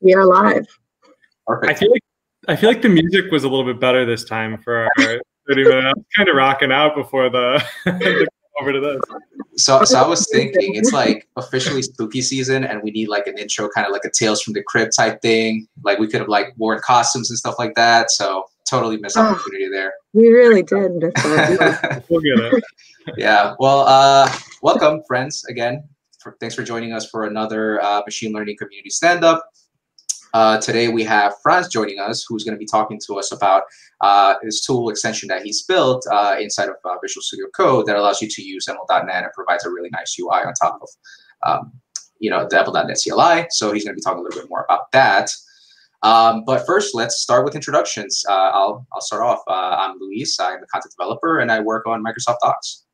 We are live. Perfect. I feel like I feel like the music was a little bit better this time for our 30 minutes. I was kind of rocking out before the, the over to this. So, so I was thinking it's like officially spooky season, and we need like an intro, kind of like a Tales from the Crypt type thing. Like we could have like worn costumes and stuff like that. So totally missed oh, opportunity there. We really did. we'll get it. Yeah. Well, uh, welcome, friends, again. For, thanks for joining us for another uh, machine learning community stand up. Uh, today we have Franz joining us, who's going to be talking to us about uh, his tool extension that he's built uh, inside of uh, Visual Studio Code that allows you to use ML.NET and provides a really nice UI on top of, um, you know, the ML.NET CLI. So he's going to be talking a little bit more about that. Um, but first, let's start with introductions. Uh, I'll I'll start off. Uh, I'm Luis. I'm a content developer, and I work on Microsoft Docs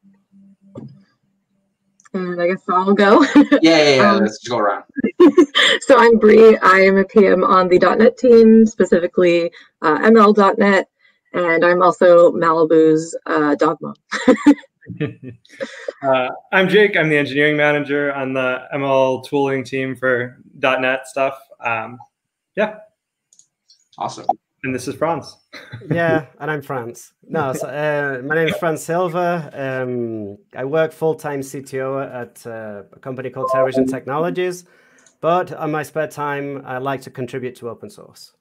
and I guess I'll go. yeah, yeah, yeah. um, let's go around. so I'm Bri. I am a PM on the .NET team, specifically uh, ML.NET, and I'm also Malibu's uh, dog mom. uh, I'm Jake. I'm the engineering manager on the ML tooling team for .NET stuff. Um, yeah. Awesome. And this is Franz. yeah, and I'm Franz. No, so, uh, my name is Franz Silva. Um, I work full time CTO at uh, a company called TerraVision Technologies, but on my spare time, I like to contribute to open source.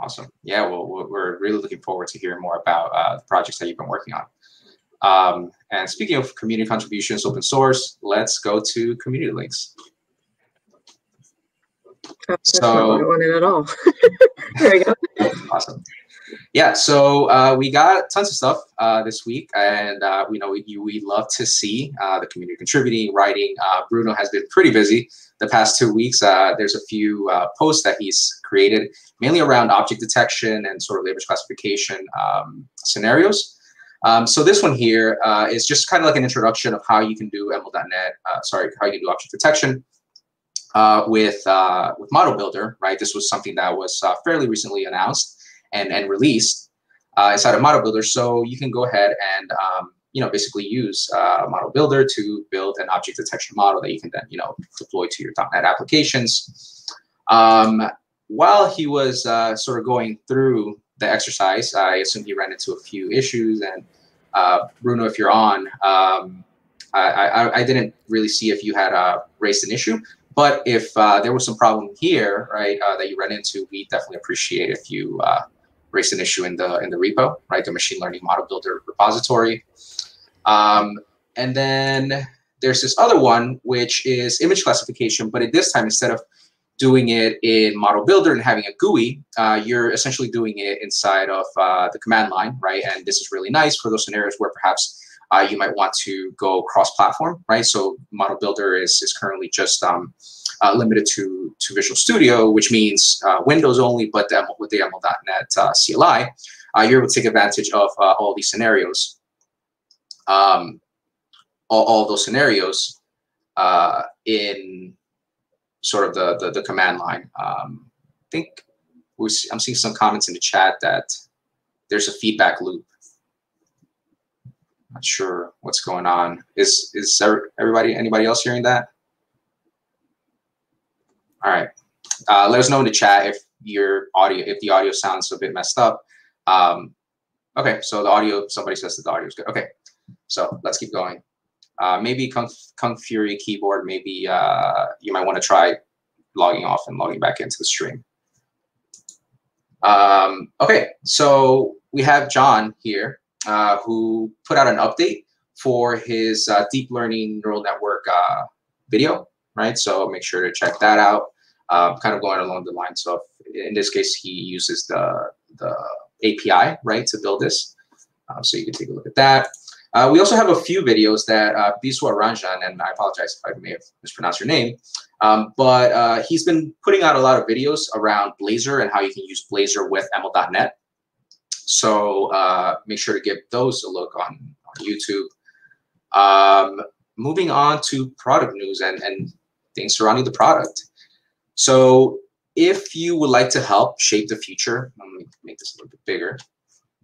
Awesome. Yeah, well, we're really looking forward to hearing more about uh, the projects that you've been working on. Um, and speaking of community contributions, open source, let's go to community links. That's so, not I wanted at all. there we go. Awesome. Yeah, so uh, we got tons of stuff uh, this week, and uh, we know we, we love to see uh, the community contributing, writing. Uh, Bruno has been pretty busy the past two weeks. Uh, there's a few posts that he's created, mainly around object detection and sort of image classification um, scenarios. Um, so this one here is just kind of like an introduction of how you can do ML.NET, sorry, how you can do object detection uh, with uh, with Model Builder, right? This was something that was uh, fairly recently announced and and released uh, inside of Model Builder. So you can go ahead and um, you know basically use uh, Model Builder to build an object detection model that you can then you know deploy to your .NET applications. Um, while he was uh, sort of going through the exercise, I assume he ran into a few issues. And Bruno, if you're on. Um, I, I, I, didn't really see if you had uh, raised an issue, but if uh, there was some problem here, right, uh, that you ran into, we definitely appreciate if you uh, raise an issue in the in the repo, right, the machine learning model builder repository. Um, and then there's this other one, which is image classification, but at this time, instead of doing it in model builder and having a GUI, uh, you're essentially doing it inside of uh, the command line, right? And this is really nice for those scenarios where perhaps uh, you might want to go cross-platform, right? So Model Builder is, is currently just um, uh, limited to, to Visual Studio, which means uh, Windows only, but the, with the ML.NET uh, CLI, uh, you're able to take advantage of uh, all these scenarios, um, all, all those scenarios in sort of the, the, the command line. Um, I think I'm seeing some comments in the chat that there's a feedback loop not sure what's going on. Is is everybody anybody else hearing that? All right. Uh, let us know in the chat if your audio if the audio sounds a bit messed up. Um, okay, so the audio somebody says that the audio is good. Okay, so let's keep going. Uh, maybe Kung, Kung Fury keyboard. Maybe uh, you might want to try logging off and logging back into the stream. Um, okay, so we have John here uh, who put out an update for his uh, deep learning neural network uh, video, right? So make sure to check that out. Um, kind of going along the lines of, in this case, he uses the, the API, right, to build this. Um, so you can take a look at that. Uh, we also have a few videos that uh, Biswa Ranjan, and I apologize if I may have mispronounced your name, um, but uh, he's been putting out a lot of videos around Blazor and how you can use Blazor with ML.NET. So uh, make sure to give those a look on, on YouTube. Um, moving on to product news and, and things surrounding the product. So if you would like to help shape the future, let me make this a little bit bigger,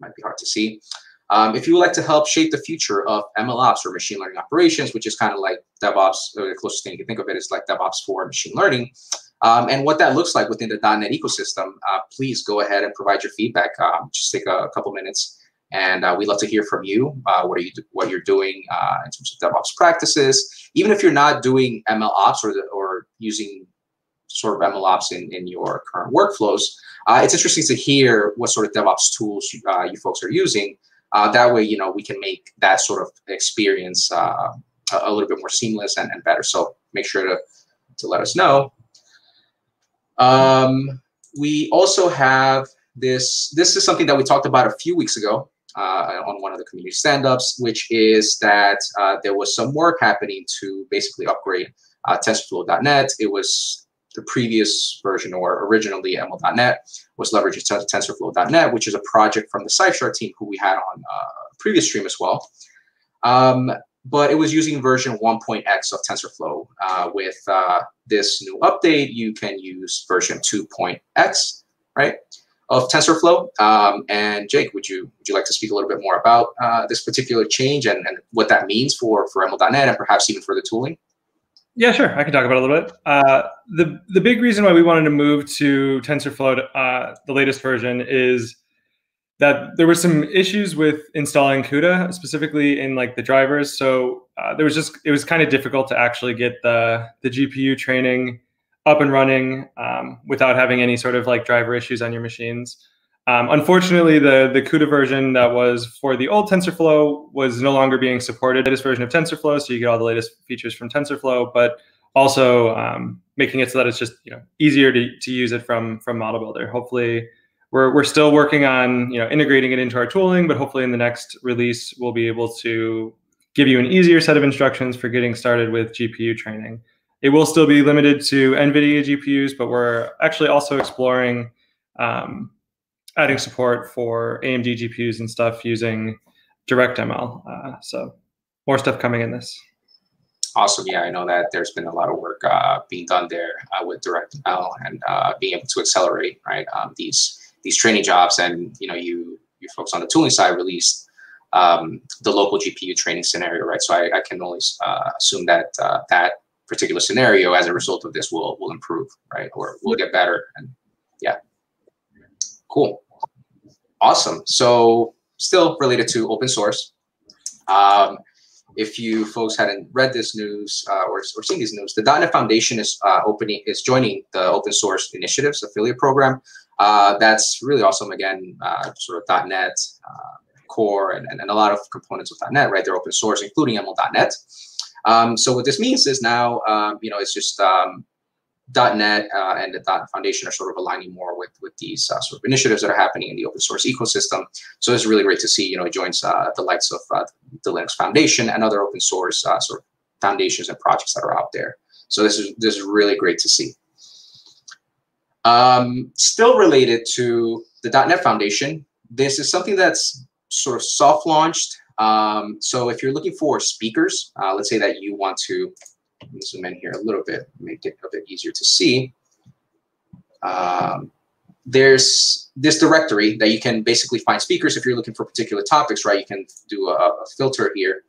might be hard to see. Um, if you would like to help shape the future of MLOps or machine learning operations, which is kind of like DevOps, the closest thing you can think of it is like DevOps for machine learning, Um, and what that looks like within the .NET ecosystem, uh, please go ahead and provide your feedback. Um, just take a, a, couple minutes, and uh, we'd love to hear from you. Uh, what are you what you're doing uh, in terms of DevOps practices? Even if you're not doing ML ops or the, or using sort of ML ops in, in your current workflows, uh, it's interesting to hear what sort of DevOps tools you, uh, you folks are using. that way, you know, we can make that sort of experience a, a, little bit more seamless and, and better. So make sure to to let us know. Um, we also have this. This is something that we talked about a few weeks ago uh, on one of the community stand-ups, which is that uh, there was some work happening to basically upgrade uh, TensorFlow.net. It was the previous version, or originally ML.net, was leveraging TensorFlow.net, which is a project from the SciSharp team who we had on a uh, previous stream as well. Um, but it was using version 1.x of TensorFlow. Uh, with uh, this new update, you can use version 2.x, right, of TensorFlow. Um, and Jake, would you would you like to speak a little bit more about uh, this particular change and, and what that means for for ML.NET and perhaps even for the tooling? Yeah, sure. I can talk about it a little bit. Uh, the the big reason why we wanted to move to TensorFlow, uh, the latest version, is that there were some issues with installing CUDA, specifically in like the drivers. So uh, there was just it was kind of difficult to actually get the the GPU training up and running um, without having any sort of like driver issues on your machines. Um, unfortunately, the the CUDA version that was for the old TensorFlow was no longer being supported. This version of TensorFlow, so you get all the latest features from TensorFlow, but also um, making it so that it's just you know easier to, to use it from from Model Builder. Hopefully, we're, we're still working on you know integrating it into our tooling, but hopefully in the next release we'll be able to give you an easier set of instructions for getting started with GPU training. It will still be limited to NVIDIA GPUs, but we're actually also exploring um, adding support for AMD GPUs and stuff using DirectML. Uh, so more stuff coming in this. Awesome. Yeah, I know that there's been a lot of work uh, being done there uh, with DirectML and uh, being able to accelerate right um, these these training jobs, and you know, you you folks on the tooling side released um, the local GPU training scenario, right? So I, I can only uh, assume that uh, that particular scenario, as a result of this, will will improve, right, or will get better. And yeah, cool, awesome. So still related to open source. Um, if you folks hadn't read this news uh, or, or seen these news, the .NET Foundation is uh, opening is joining the Open Source Initiatives affiliate program. Uh, that's really awesome. Again, uh, sort of .NET uh, Core and, and, a lot of components of .NET, right? They're open source, including ML.NET. Um, so what this means is now, um, you know, it's just um, .NET uh, and the Foundation are sort of aligning more with with these uh, sort of initiatives that are happening in the open source ecosystem. So it's really great to see, you know, it joins uh, the likes of uh, the Linux Foundation and other open source uh, sort of foundations and projects that are out there. So this is this is really great to see. Um, still related to the .NET Foundation, this is something that's sort of soft launched. Um, so if you're looking for speakers, uh, let's say that you want to zoom in here a little bit, make it a bit easier to see. Um, there's this directory that you can basically find speakers if you're looking for particular topics, right? You can do a, a filter here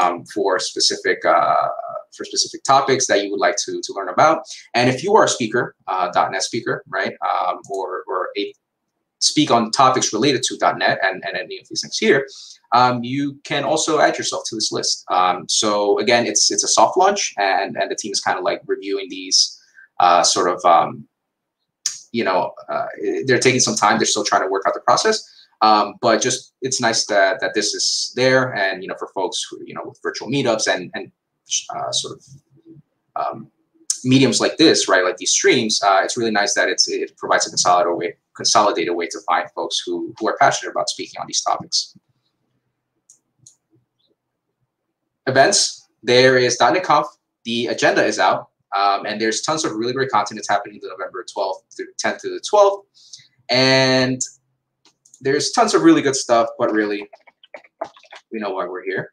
um, for specific uh, for specific topics that you would like to, to learn about. And if you are a speaker, uh, .NET speaker, right, um, or, or a speak on topics related to .NET and, and any of these things here, um, you can also add yourself to this list. Um, so again, it's it's a soft launch, and and the team is kind of like reviewing these uh, sort of um, you know uh, they're taking some time. They're still trying to work out the process. Um, but just it's nice that that this is there, and you know for folks who you know with virtual meetups and and uh, sort of um, mediums like this, right, like these streams, uh, it's really nice that it's it provides a consolidated way consolidated way to find folks who who are passionate about speaking on these topics. events, there is .NET Conf. The agenda is out, um, and there's tons of really great content that's happening the November 12th through 10th to the 12th. And there's tons of really good stuff, but really, we know why we're here,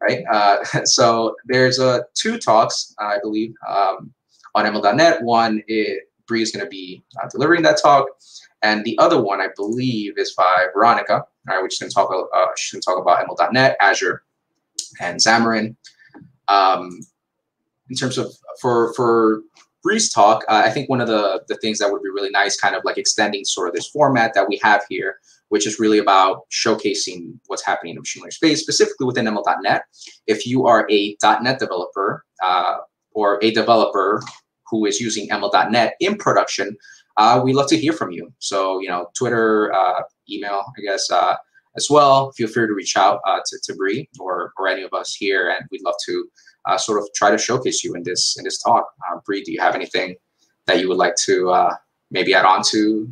right? Uh, so there's uh, two talks, I believe, um, on ML.NET. One, it, Bri is going to be uh, delivering that talk, and the other one, I believe, is by Veronica, right, which is going to talk, uh, talk about ML.NET, Azure, and Xamarin. Um, in terms of for for Bri's talk, uh, I think one of the, the things that would be really nice, kind of like extending sort of this format that we have here, which is really about showcasing what's happening in the machine learning space, specifically within ML.NET. If you are a .NET developer uh, or a developer who is using ML.NET in production, uh, we love to hear from you. So, you know, Twitter, uh, email, I guess, uh, as well. Feel free to reach out uh, to, to Bri or, or any of us here, and we'd love to uh, sort of try to showcase you in this in this talk. Uh, Bri, do you have anything that you would like to uh, maybe add on to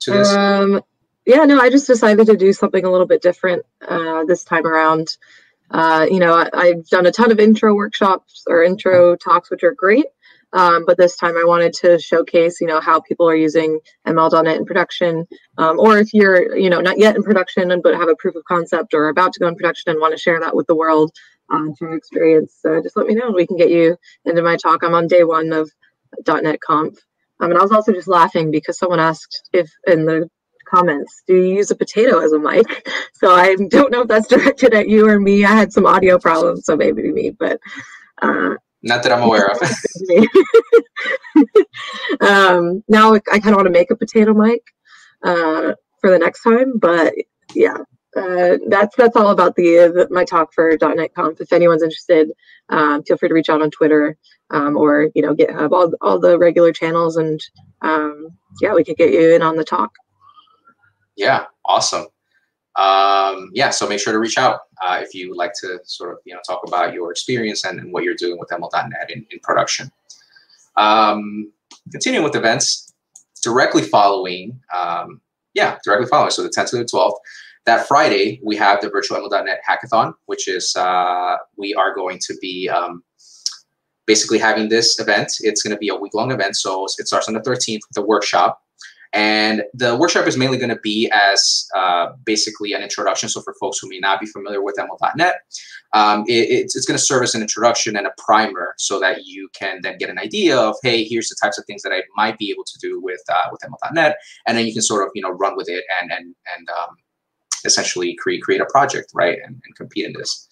to this? Um, yeah, no, I just decided to do something a little bit different uh, this time around. Uh, you know, I, have done a ton of intro workshops or intro talks, which are great. Um, but this time I wanted to showcase, you know, how people are using ML.NET in production, um, or if you're, you know, not yet in production but have a proof of concept or about to go in production and want to share that with the world um, through experience, uh, just let me know and we can get you into my talk. I'm on day one of .NET Conf. Um, and I was also just laughing because someone asked if in the comments, do you use a potato as a mic? So I don't know if that's directed at you or me. I had some audio problems, so maybe me, but uh, not that I'm aware of. um, now I kind of want to make a potato mic uh, for the next time, but yeah, uh, that's that's all about the, the, my talk for .NET Conf. If anyone's interested, um, feel free to reach out on Twitter um, or you know GitHub, all all the regular channels, and um, yeah, we could get you in on the talk. Yeah, awesome um, yeah, so make sure to reach out uh, if you would like to sort of you know talk about your experience and, and what you're doing with ML.NET in, in production. Um, continuing with events, directly following, um, yeah, directly following. So the 10th to the 12th, that Friday we have the virtual ML.NET hackathon, which is uh, we are going to be um, basically having this event. It's going to be a week long event, so it starts on the 13th with a workshop. And the workshop is mainly going to be as uh, basically an introduction. So for folks who may not be familiar with ML.NET, um, it, it's, it's going to serve as an introduction and a primer so that you can then get an idea of, hey, here's the types of things that I might be able to do with uh, with ML.NET, and then you can sort of you know run with it and and and um, essentially create create a project, right, and, and compete in this.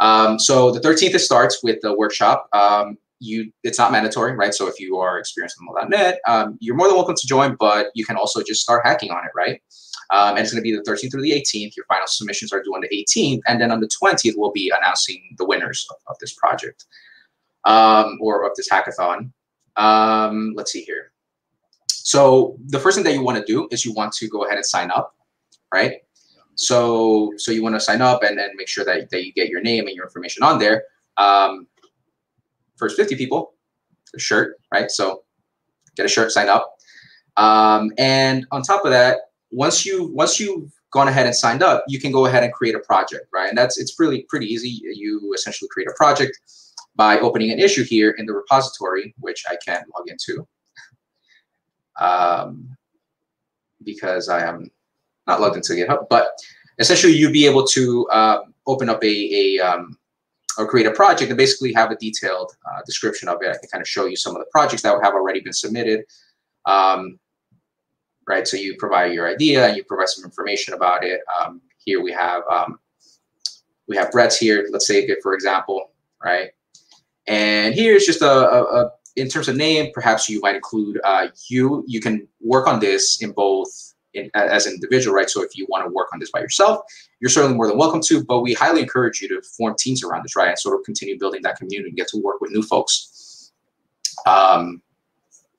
Um, so the 13th it starts with the workshop. Um, you it's not mandatory, right? So if you are experienced in .NET, um, you're more than welcome to join, but you can also just start hacking on it, right? Um, and it's going to be the 13th through the 18th. Your final submissions are due on the 18th, and then on the 20th we'll be announcing the winners of, of this project um, or of this hackathon. Um, let's see here. So the first thing that you want to do is you want to go ahead and sign up, right? So so you want to sign up and then make sure that, that you get your name and your information on there. Um, first 50 people a shirt, right? So get a shirt, sign up. Um, and on top of that, once you once you've gone ahead and signed up, you can go ahead and create a project, right? And that's it's really pretty easy. You essentially create a project by opening an issue here in the repository, which I can't log into. Um, because I am not logged into GitHub, but essentially you'd be able to uh, open up a, a um, or create a project and basically have a detailed uh, description of it. I can kind of show you some of the projects that have already been submitted. Um, right, so you provide your idea and you provide some information about it. Um, here we have um, we have Brett's here. Let's say, for example, right, and here's just a, a, a in terms of name. Perhaps you might include uh, you. You can work on this in both in, as an individual, right? So if you want to work on this by yourself, you're certainly more than welcome to, but we highly encourage you to form teams around this, right? And sort of continue building that community and get to work with new folks. Um,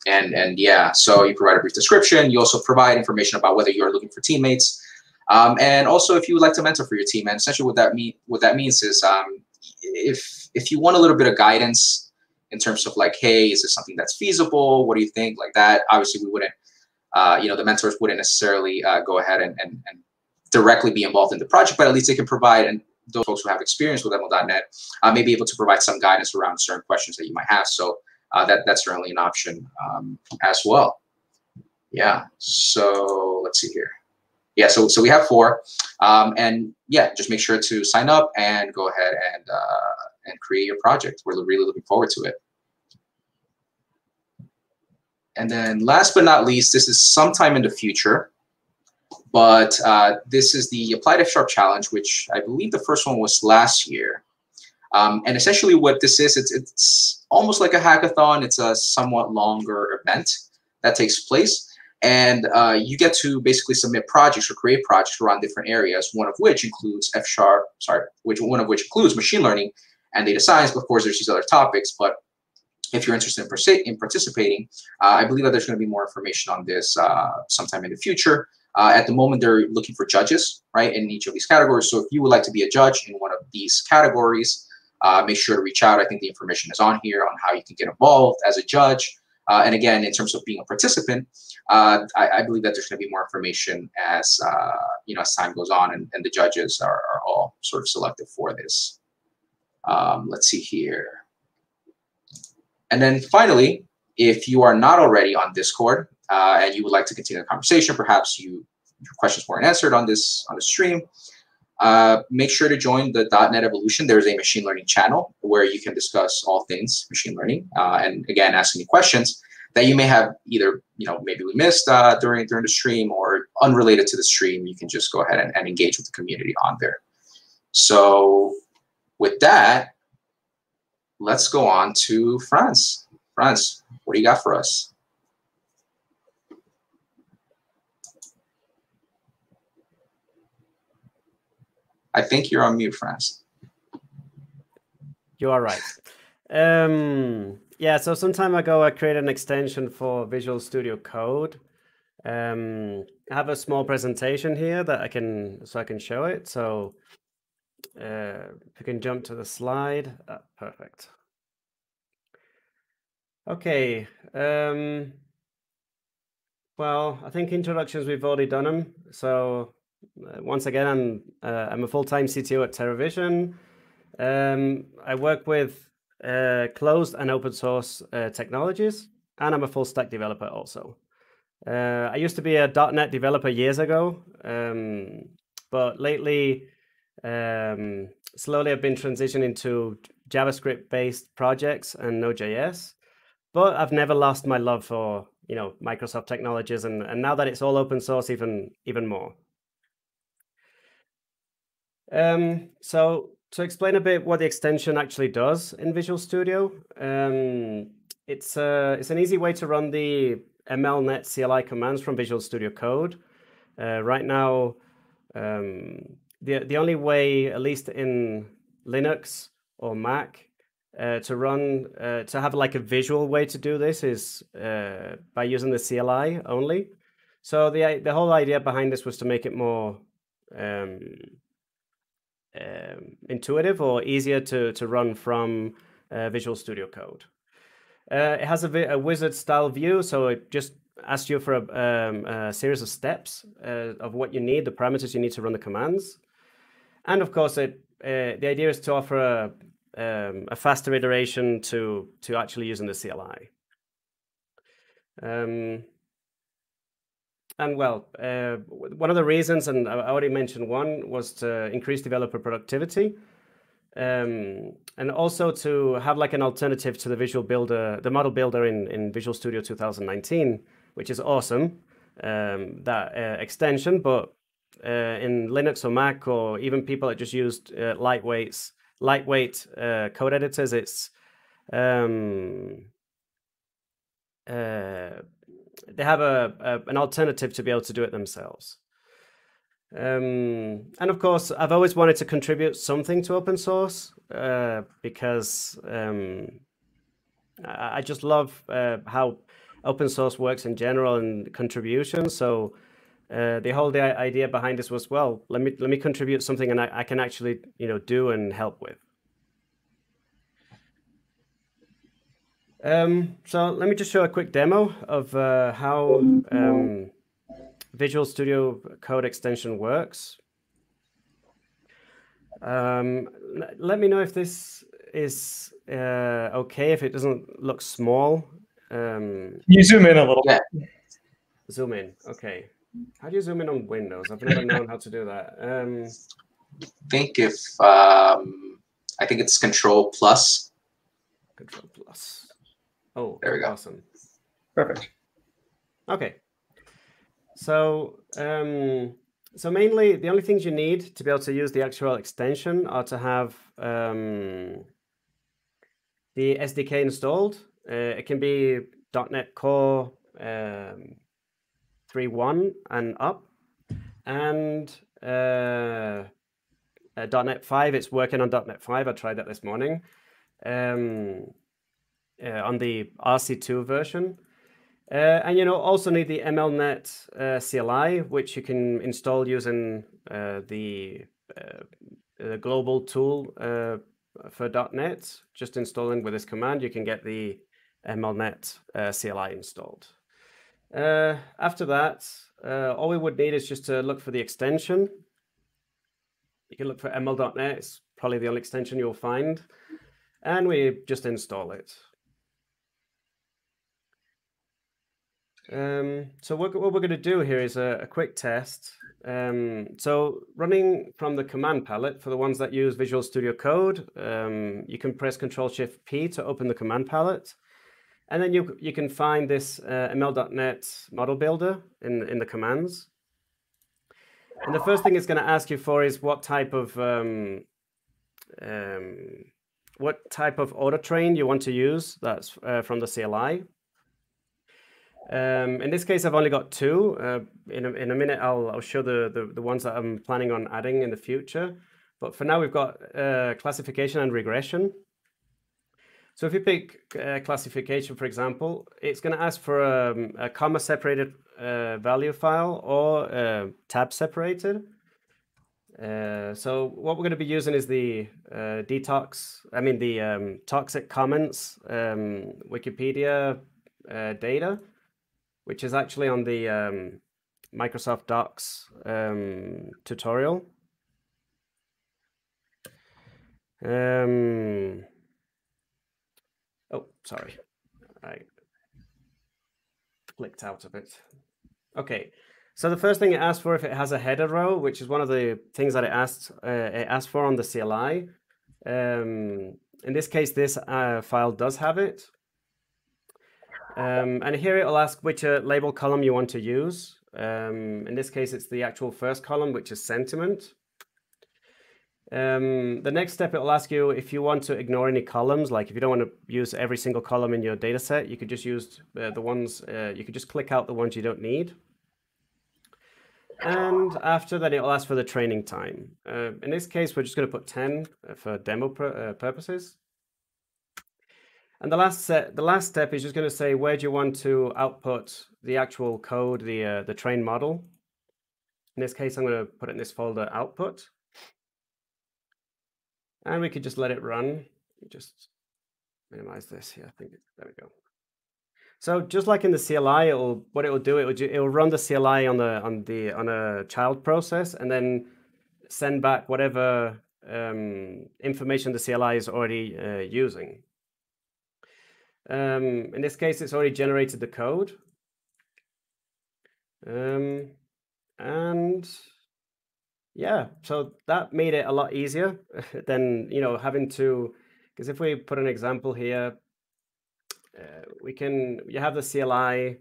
and, and yeah, so you provide a brief description. You also provide information about whether you're looking for teammates. Um, and also if you would like to mentor for your team. And essentially what that mean what that means is um, if if you want a little bit of guidance in terms of like, hey, is this something that's feasible? What do you think? Like that, obviously we wouldn't, uh, you know, the mentors wouldn't necessarily uh, go ahead and, and, and directly be involved in the project, but at least they can provide and those folks who have experience with ML.NET uh, may be able to provide some guidance around certain questions that you might have. So uh, that that's certainly an option um, as well. Yeah. So let's see here. Yeah. So so we have four, um, and yeah, just make sure to sign up and go ahead and uh, and create your project. We're really looking forward to it. And then last but not least, this is sometime in the future. But uh, this is the Applied F Sharp Challenge, which I believe the first one was last year. Um, and essentially, what this is, it's, it's almost like a hackathon. It's a somewhat longer event that takes place. And uh, you get to basically submit projects or create projects around different areas, one of which includes F sharp, sorry, which one of which includes machine learning and data science. Of course, there's these other topics. But if you're interested in, in participating, uh, I believe that there's going to be more information on this uh, sometime in the future. Uh, at the moment, they're looking for judges, right, in each of these categories. So if you would like to be a judge in one of these categories, uh, make sure to reach out. I think the information is on here on how you can get involved as a judge. Uh, and again, in terms of being a participant, uh, I, I, believe that there's going to be more information as you know as time goes on, and, and the judges are, are, all sort of selected for this. Um, let's see here. And then finally, if you are not already on Discord uh, and you would like to continue the conversation, perhaps you your questions weren't answered on this on the stream, uh, make sure to join the .NET Evolution. There's a machine learning channel where you can discuss all things machine learning, uh, and again, ask any questions that you may have either you know maybe we missed uh, during during the stream or unrelated to the stream. You can just go ahead and, and engage with the community on there. So with that, let's go on to Franz. Franz, what do you got for us? I think you're on mute, Franz. You are right. Um, yeah, so some time ago, I created an extension for Visual Studio Code. Um, I have a small presentation here that I can, so I can show it. So uh, if you can jump to the slide, ah, perfect. Okay. Um, well, I think introductions, we've already done them. So uh, once again, I'm uh, I'm a full time CTO at TerraVision. Um, I work with uh, closed and open source uh, technologies, and I'm a full stack developer also. Uh, I used to be a .NET developer years ago, um, but lately, um, slowly I've been transitioning to JavaScript based projects and Node.js. But I've never lost my love for you know Microsoft technologies, and, and now that it's all open source, even even more. Um, so to explain a bit what the extension actually does in Visual Studio, um, it's uh, it's an easy way to run the MLNet CLI commands from Visual Studio Code. Uh, right now, um, the the only way, at least in Linux or Mac, uh, to run uh, to have like a visual way to do this is uh, by using the CLI only. So the the whole idea behind this was to make it more um, um, intuitive or easier to, to run from uh, Visual Studio Code. Uh, it has a, a, wizard style view, so it just asks you for a, um, a series of steps uh, of what you need, the parameters you need to run the commands. And of course, it, uh, the idea is to offer a, um, a faster iteration to, to actually using the CLI. Um, and well, uh, one of the reasons, and I already mentioned one, was to increase developer productivity. Um, and also to have like an alternative to the visual builder, the model builder in, in Visual Studio 2019, which is awesome, um, that uh, extension. But uh, in Linux or Mac, or even people that just used uh, lightweight uh, code editors, it's um, uh, they have a, a, an alternative to be able to do it themselves. Um, and of course, I've always wanted to contribute something to open source uh, because um, I, I, just love uh, how open source works in general and contribution. So uh, the whole idea behind this was, well, let me let me contribute something and I, I can actually you know do and help with. Um, so let me just show a quick demo of uh, how um, Visual Studio Code extension works. Um, let me know if this is uh, okay, if it doesn't look small. Um, you zoom in a little bit. Zoom in, okay. How do you zoom in on Windows? I've never known how to do that. Um, I think if, um, I think it's Control plus. Control plus. Oh, there we go. Awesome. Perfect. Okay. So um, so mainly the only things you need to be able to use the actual extension are to have um, the SDK installed. Uh, it can be .NET Core um, 3.1 and up, and uh, uh, .NET 5. It's working on .NET 5. I tried that this morning um, uh, on the RC2 version. Uh, and you know also need the MLNet uh, CLI, which you can install using uh, the, the global tool for .NET. Just installing with this command, you can get the MLNet CLI installed. After that, all we would need is just to look for the extension. You can look for ml.net. It's probably the only extension you'll find. And we just install it. Um, so what, what we're going to do here is a, a quick test. Um, so running from the command palette, for the ones that use Visual Studio Code, um, you can press Control Shift P to open the command palette. And then you, you can find this uh, ML.NET model builder in, in the commands. And the first thing it's going to ask you for is what type of um, um, what type of auto train you want to use. That's uh, from the CLI. Um, in this case, I've only got two. Uh, in, a, in a minute, I'll, I'll show the, the, the, ones that I'm planning on adding in the future. But for now, we've got uh, classification and regression. So if you pick uh, classification, for example, it's going to ask for um, a comma separated uh, value file or uh, tab separated. Uh, so what we're going to be using is the uh, detox, I mean the um, toxic comments um, Wikipedia uh, data, which is actually on the um, Microsoft Docs um, tutorial. Um, oh, sorry, I clicked out of it. Okay, so the first thing it asks for if it has a header row, which is one of the things that it asked uh, it asked for on the CLI. Um, in this case, this uh, file does have it. Um, and here it'll ask which uh, label column you want to use. Um, in this case, it's the actual first column, which is sentiment. Um, the next step, it'll ask you if you want to ignore any columns, like if you don't want to use every single column in your data set, you could just use uh, the ones, uh, you could just click out the ones you don't need. And after that, it'll ask for the training time. Uh, in this case, we're just going to put 10 uh, for demo uh, purposes. And the last set, the last step is just going to say where do you want to output the actual code, the uh, the train model. In this case, I'm going to put it in this folder output. And we could just let it run. Just minimize this here. I think there we go. So just like in the CLI, it'll what it will do, it will it will run the CLI on the on the on a child process and then send back whatever um, information the CLI is already uh, using. Um, in this case, it's already generated the code. Um, and yeah, so that made it a lot easier than, you know, having to, because if we put an example here, uh, we can, you have the CLI,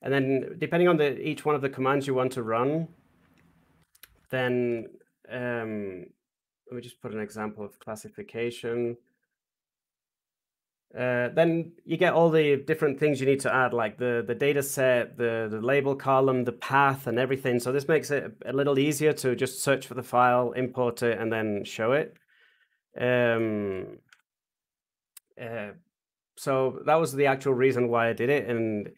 and then depending on the each one of the commands you want to run, then um, let me just put an example of classification. Uh, then you get all the different things you need to add, like the, the data set, the, the label column, the path, and everything. So this makes it a little easier to just search for the file, import it, and then show it. Um, uh, so that was the actual reason why I did it. And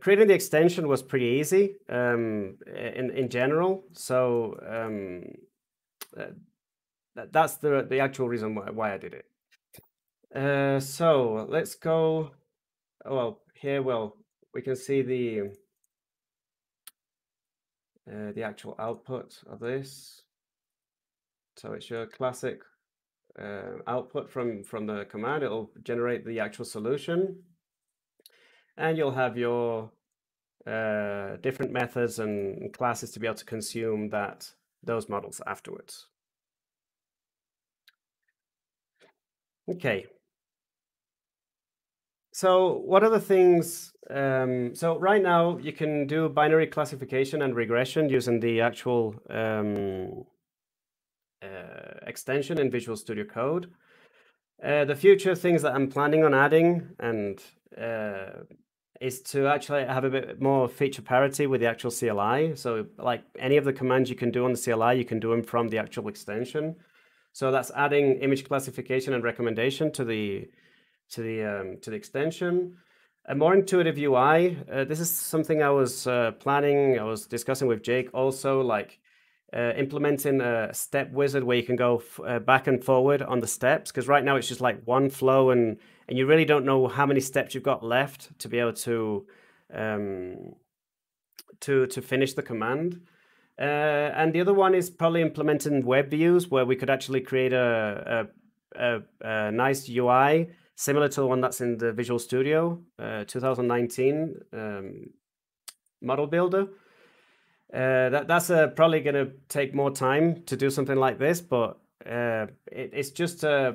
creating the extension was pretty easy um, in, in general. So um, uh, that's the, the actual reason why, why I did it. Uh, so let's go. Oh, well, here, well, we can see the uh, the actual output of this. So it's your classic uh, output from from the command. It'll generate the actual solution, and you'll have your uh, different methods and classes to be able to consume that those models afterwards. Okay, so what are the things? Um, so right now you can do binary classification and regression using the actual um, uh, extension in Visual Studio Code. Uh, the future things that I'm planning on adding and uh, is to actually have a bit more feature parity with the actual CLI. So like any of the commands you can do on the CLI, you can do them from the actual extension. So that's adding image classification and recommendation to the to the um, to the extension. A more intuitive UI. Uh, this is something I was uh, planning. I was discussing with Jake also, like uh, implementing a step wizard where you can go uh, back and forward on the steps. Because right now it's just like one flow, and and you really don't know how many steps you've got left to be able to um, to to finish the command. Uh, and the other one is probably implementing web views where we could actually create a, a, a, a nice UI similar to the one that's in the Visual Studio uh, 2019 um, model builder. Uh, that that's uh, probably going to take more time to do something like this, but uh, it, it's just uh,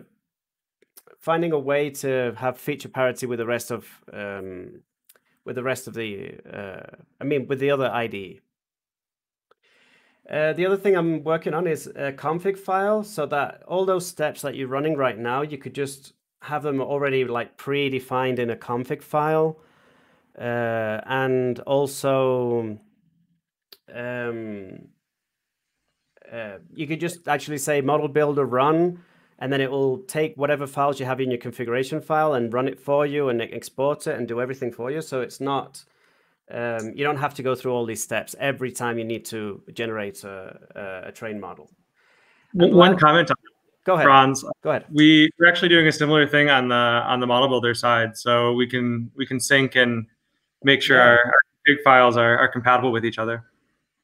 finding a way to have feature parity with the rest of um, with the rest of the uh, I mean with the other IDE. Uh, the other thing I'm working on is a config file so that all those steps that you're running right now, you could just have them already like predefined in a config file. Uh, and also, um, uh, you could just actually say model builder run, and then it will take whatever files you have in your configuration file and run it for you and export it and do everything for you. So it's not, um, you don't have to go through all these steps every time you need to generate a, a, train model. And One comment on Go ahead. Franz. Go ahead. We we're actually doing a similar thing on the on the model builder side, so we can we can sync and make sure Yeah. our, our big files are, are compatible with each other.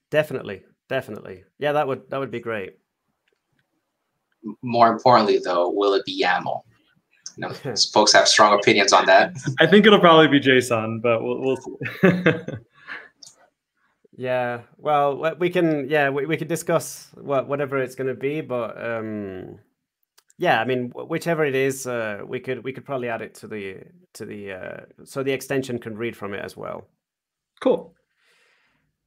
Definitely, definitely. Yeah, that would that would be great. More importantly, though, will it be YAML? You know, folks have strong opinions on that. I think it'll probably be JSON, but we'll, we'll see. Yeah, well, we- we can yeah we, we could discuss what whatever it's going to be, but um, yeah, I mean whichever it is, uh, we could we could probably add it to the to the uh, so the extension can read from it as well. cool.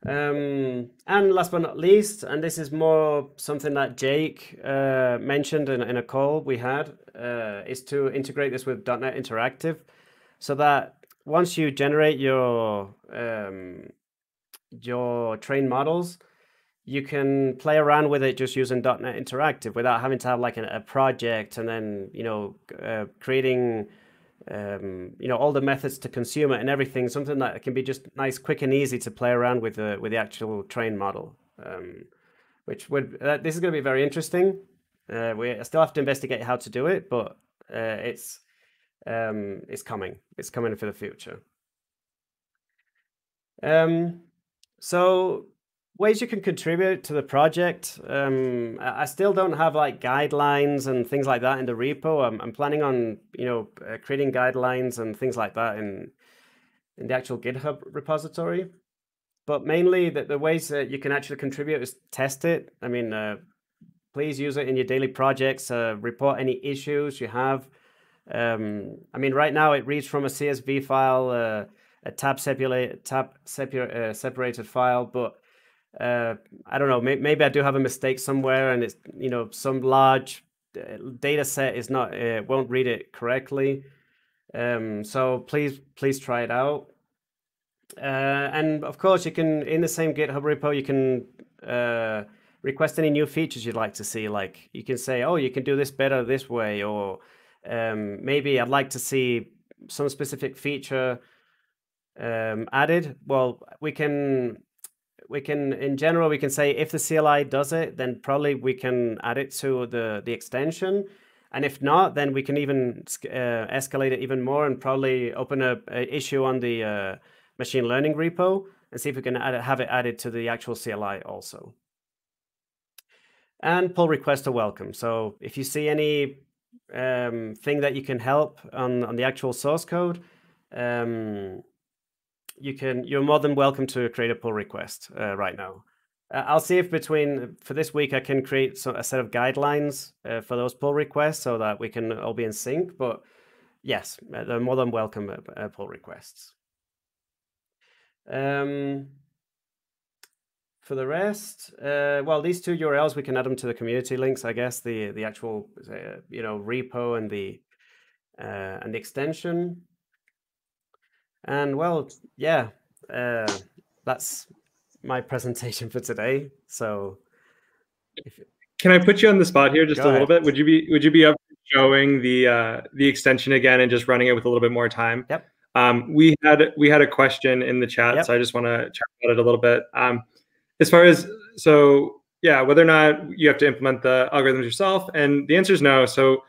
Um, and last but not least, and this is more something that Jake uh, mentioned in, in a call we had, uh, is to integrate this with .NET Interactive, so that once you generate your um, your train models, you can play around with it just using .NET Interactive without having to have like a, project and then you know uh, creating um, you know all the methods to consume it and everything. Something that can be just nice, quick, and easy to play around with the with the actual train model. Um, which would uh, this is going to be very interesting. Uh, we still have to investigate how to do it, but uh, it's um, it's coming. It's coming for the future. Um, so ways you can contribute to the project. Um, I still don't have like guidelines and things like that in the repo. I'm, I'm planning on you know uh, creating guidelines and things like that in in the actual GitHub repository. But mainly, the, the ways that you can actually contribute is test it. I mean, uh, please use it in your daily projects. Uh, report any issues you have. Um, I mean, right now it reads from a CSV file, uh, a tab separated tab separ- uh, separated file, but uh, I don't know. May- maybe I do have a mistake somewhere, and it's you know some large uh, data set is not uh, won't read it correctly. Um, so please please try it out. Uh, and of course, you can in the same GitHub repo you can uh, request any new features you'd like to see. Like you can say, oh, you can do this better this way, or um, maybe I'd like to see some specific feature um, added. Well, we can we can in general we can say if the CLI does it, then probably we can add it to the the extension. And if not, then we can even uh, escalate it even more and probably open a, a issue on the uh, machine learning repo and see if we can it- have it added to the actual CLI also. And pull requests are welcome. So if you see any um, thing that you can help on, on the actual source code, um, you can you're more than welcome to create a pull request uh, right now. Uh, I'll see if between for this week I can create a set of guidelines uh, for those pull requests so that we can all be in sync. But yes, uh, they're more than welcome uh, pull requests. Um, for the rest, uh, well, these two URLs we can add them to the community links. I guess the the actual uh, you know repo and the uh, and the extension. And well, yeah, uh, that's my presentation for today. So, if, can I put you on the spot here just a little bit? Would you be Would you be up showing the uh, the extension again and just running it with a little bit more time? Yep. Um, we had we had a question in the chat, yep. so I just want to chat about it a little bit. Um, as far as so, yeah, whether or not you have to implement the algorithms yourself, and the answer is no. So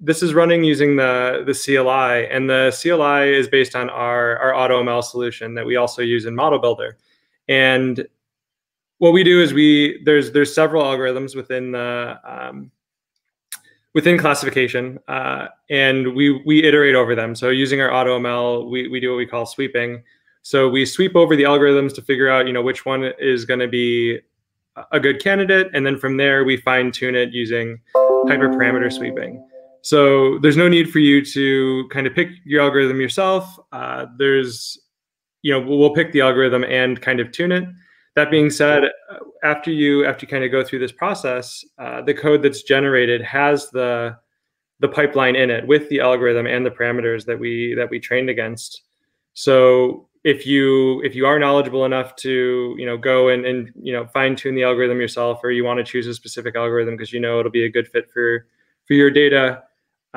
this is running using the the CLI, and the CLI is based on our our AutoML solution that we also use in Model Builder. And what we do is we there's there's several algorithms within the um, within classification, uh, and we we iterate over them. So using our AutoML, we we do what we call sweeping. So we sweep over the algorithms to figure out you know which one is going to be a good candidate, and then from there we fine tune it using hyperparameter sweeping. So there's no need for you to kind of pick your algorithm yourself. Uh, there's, you know, we'll, pick the algorithm and kind of tune it. That being said, after you after you kind of go through this process, uh, the code that's generated has the the pipeline in it with the algorithm and the parameters that we that we trained against. So if you if you are knowledgeable enough to you know go and, and you know fine tune the algorithm yourself, or you want to choose a specific algorithm because you know it'll be a good fit for for your data,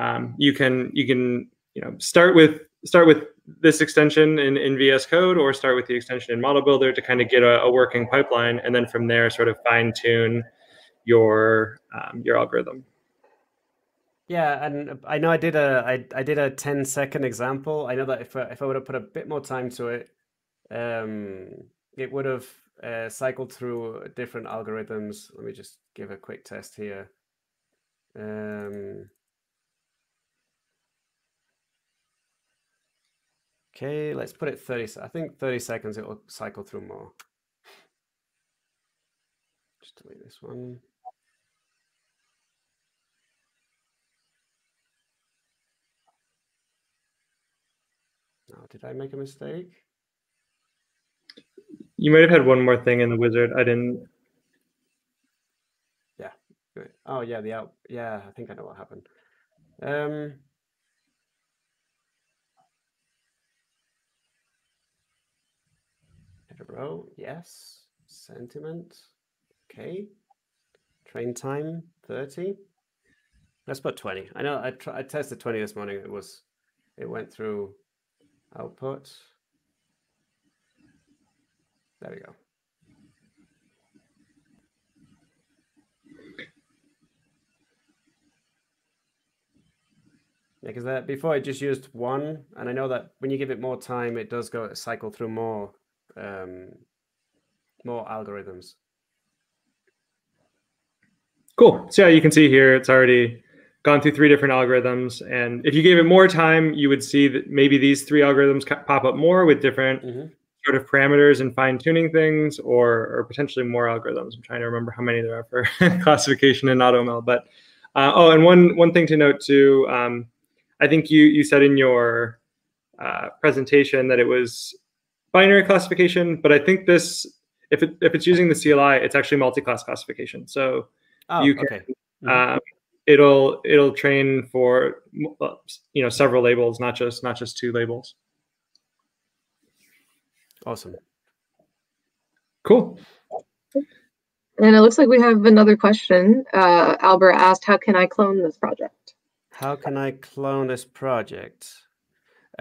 um, you can you can you know start with start with this extension in, in VS Code or start with the extension in Model Builder to kind of get a, a working pipeline, and then from there sort of fine tune your um, your algorithm. Yeah, and I know I did a I, I did a 10 second example. I know that if I, if I would have put a bit more time to it, um, it would have uh, cycled through different algorithms. Let me just give a quick test here. Um, Okay, let's put it 30. I think 30 seconds it will cycle through more. Just delete this one. Now, did I make a mistake? You might have had one more thing in the wizard. I didn't. Yeah. Oh, yeah. The out. Yeah, I think I know what happened. Um. Row, yes. Sentiment, okay. Train time, 30. Let's put 20. I know I, I tested 20 this morning. It was, it went through output. There we go. Because that before I just used one, and I know that when you give it more time, it does go cycle through more um, more algorithms. Cool. So yeah, you can see here it's already gone through three different algorithms, and if you gave it more time, you would see that maybe these three algorithms pop up more with different mm-hmm. sort of parameters and fine tuning things, or or potentially more algorithms. I'm trying to remember how many there are for classification in AutoML, but uh, oh, and one one thing to note too. Um, I think you you said in your uh, presentation that it was binary classification, but I think this, if it if it's using the CLI, it's actually multi-class classification. So oh, you can, okay. mm-hmm. um, it'll it'll train for you know several labels, not just not just two labels. Awesome. Cool. And it looks like we have another question. Uh, Albert asked, "How can I clone this project?" How can I clone this project?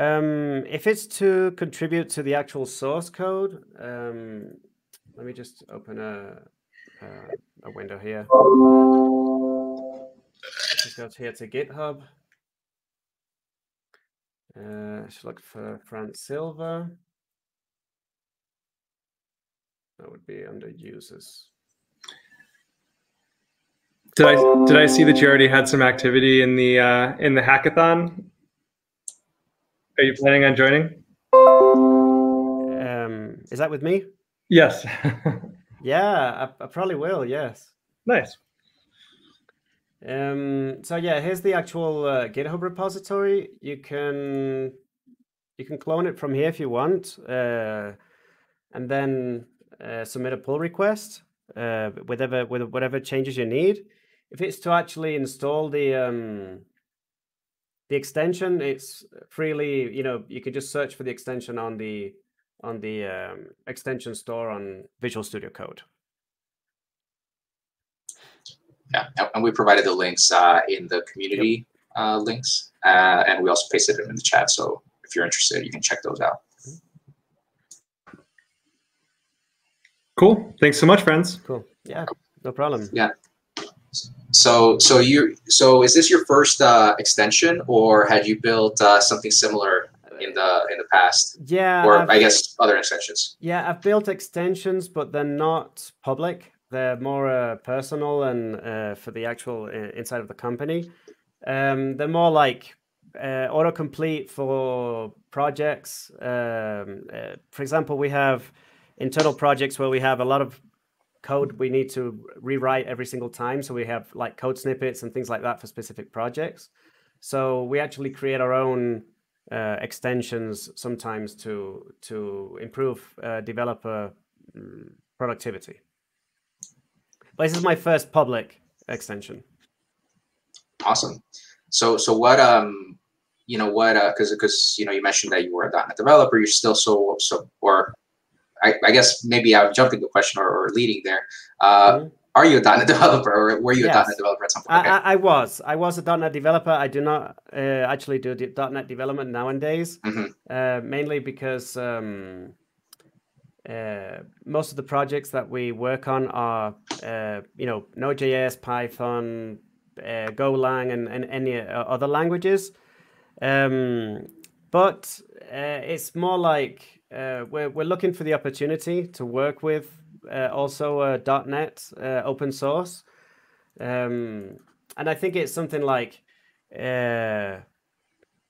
Um, if it's to contribute to the actual source code, um, let me just open a, a, a window here. Just go here to GitHub. Uh, should look for Franz Silva. That would be under users. Did I did I see that you already had some activity in the uh, in the hackathon? Are you planning on joining? Um, is that with me? Yes. yeah, I, I, probably will. Yes. Nice. Um, so yeah, here's the actual uh, GitHub repository. You can you can clone it from here if you want, uh, and then uh, submit a pull request uh, whatever with whatever changes you need. If it's to actually install the um, the extension, it's freely. You know, you can just search for the extension on the on the um, extension store on Visual Studio Code. Yeah, and we provided the links uh, in the community yep. uh, links, uh, and we also pasted them in the chat. So if you're interested, you can check those out. Cool. Thanks so much, Franz. Cool. Yeah, no problem. Yeah. So, so you, so is this your first uh, extension, or had you built uh, something similar in the in the past? Yeah. Or I've, I guess other extensions. Yeah, I've built extensions, but they're not public. They're more uh, personal and uh, for the actual uh, inside of the company. Um, they're more like uh, autocomplete for projects. Um, uh, for example, we have internal projects where we have a lot of code we need to rewrite every single time. So we have like code snippets and things like that for specific projects. So we actually create our own uh, extensions sometimes to to improve uh, developer mm, productivity. But this is my first public extension. Awesome. So so what um you know what uh because because you know you mentioned that you were a .NET developer you're still so so or I, I guess maybe I'm jumping the question or, or leading there. Uh, mm-hmm. Are you a .NET developer, or were you yes. a .NET developer at some point? Okay. I, I, was. I was a .NET developer. I do not uh, actually do .NET development nowadays, mm-hmm. uh, mainly because um, uh, most of the projects that we work on are, uh, you know, Node.js, Python, uh, Golang, and, and any uh, other languages. Um, but it's more like uh, we're, we're looking for the opportunity to work with uh, also uh, .NET uh, open source. Um, and I think it's something like uh,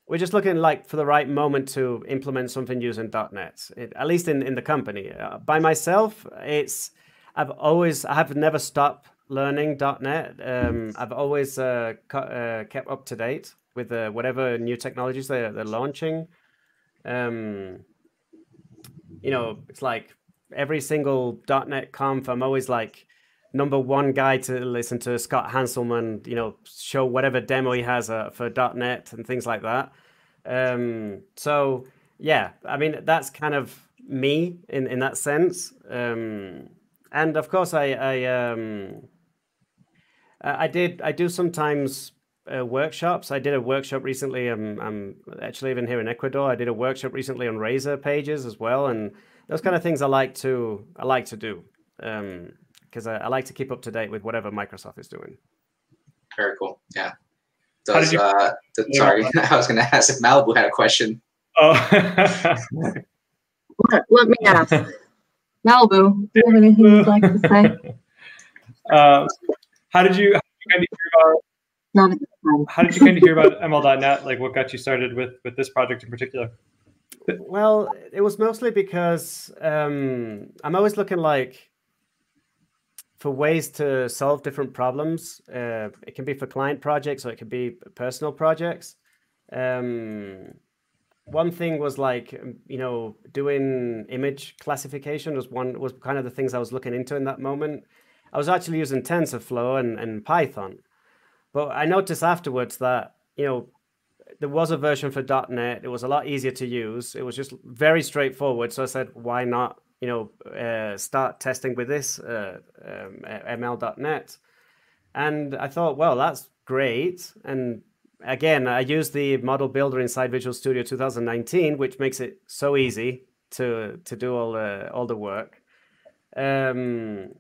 we're just looking like for the right moment to implement something using .NET, it, at least in, in the company. Uh, by myself, it's I've always I have never stopped learning .NET. Um, I've always kept up to date with whatever new technologies they're, they're launching. Um, you know, it's like every single .NET conf, I'm always like number one guy to listen to Scott Hanselman, you know, show whatever demo he has uh, for .NET and things like that. Um, so yeah, I mean, that's kind of me in, in that sense. Um, and of course I, I, um, I did, I do sometimes uh, workshops. I did a workshop recently. I'm, I'm actually even here in Ecuador. I did a workshop recently on Razor pages as well, and those kind of things I like to I like to do because um, I, I, like to keep up to date with whatever Microsoft is doing. Very cool. Yeah. Does, you, uh, the, sorry, I was going to ask if Malibu had a question. Oh. let, let me ask. Malibu, do you have anything you'd like to say? Uh, how did you, how did you hear about not How did you kind of hear about ML.NET? Like, what got you started with with this project in particular? Well, it was mostly because um, I'm always looking like for ways to solve different problems. Uh, it can be for client projects or it can be personal projects. Um, one thing was like you know doing image classification was one was kind of the things I was looking into in that moment. I was actually using TensorFlow and, and Python, but I noticed afterwards that, you know, there was a version for .NET. It was a lot easier to use. It was just very straightforward. So I said, why not, you know, uh, start testing with this uh, um, ML.NET? And I thought, well, that's great. And again, I used the model builder inside Visual Studio 2019, which makes it so easy to to do all the all the work. Um,